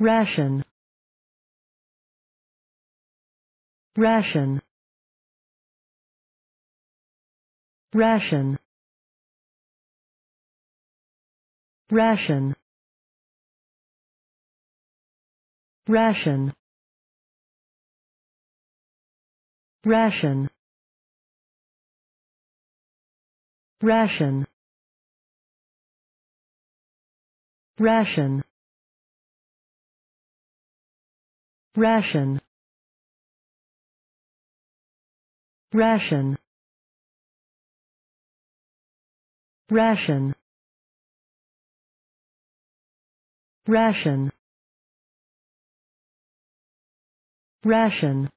ration. Ration. Ration. Ration. Ration. Ration. Ration. Ration ration. Ration. Ration. Ration. Ration